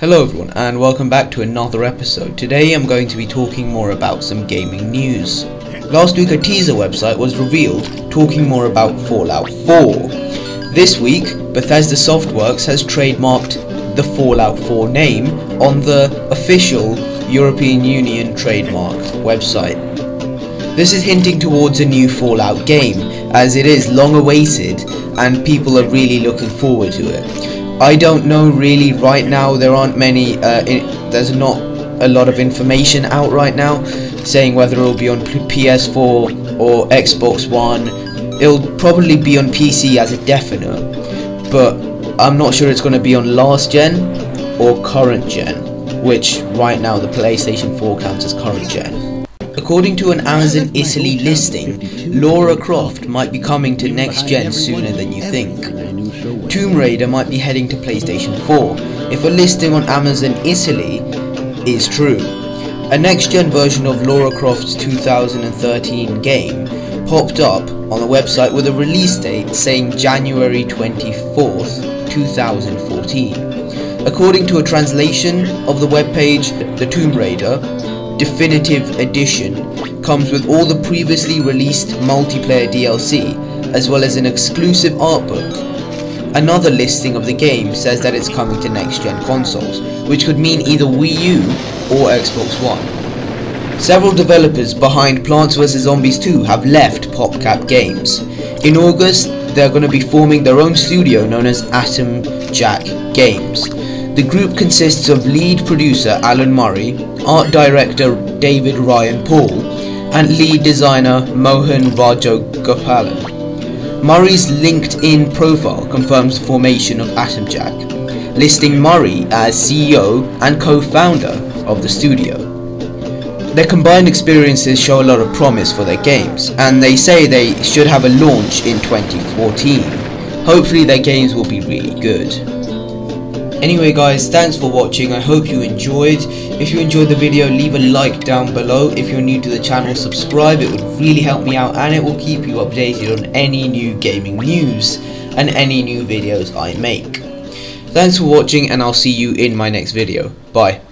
Hello everyone and welcome back to another episode. Today I'm going to be talking more about some gaming news. Last week a teaser website was revealed talking more about Fallout 4. This week Bethesda Softworks has trademarked the Fallout 4 name on the official European Union trademark website. This is hinting towards a new Fallout game as it is long awaited and people are really looking forward to it. I don't know really right now. There aren't many. Uh, in, there's not a lot of information out right now saying whether it will be on PS4 or Xbox One. It'll probably be on PC as a definite, but I'm not sure it's going to be on last gen or current gen, which right now the PlayStation 4 counts as current gen. According to an Amazon Italy listing, Lara Croft might be coming to next gen sooner than you think. Tomb Raider might be heading to PlayStation 4 if a listing on Amazon Italy is true. A next-gen version of Lara Croft's 2013 game popped up on the website with a release date saying January 24th, 2014. According to a translation of the webpage, the Tomb Raider Definitive Edition comes with all the previously released multiplayer DLC, as well as an exclusive art book Another listing of the game says that it's coming to next-gen consoles, which could mean either Wii U or Xbox One. Several developers behind Plants vs Zombies 2 have left PopCap Games. In August, they're going to be forming their own studio known as Atom Jack Games. The group consists of lead producer Alan Murray, art director David Ryan Paul, and lead designer Mohan Rajagopalan. Murray's LinkedIn profile confirms the formation of Atom Jack, listing Murray as CEO and co-founder of the studio. Their combined experiences show a lot of promise for their games, and they say they should have a launch in 2014. Hopefully their games will be really good. Anyway guys, thanks for watching, I hope you enjoyed. If you enjoyed the video, leave a like down below. If you're new to the channel, subscribe, it would really help me out and it will keep you updated on any new gaming news and any new videos I make. Thanks for watching and I'll see you in my next video. Bye.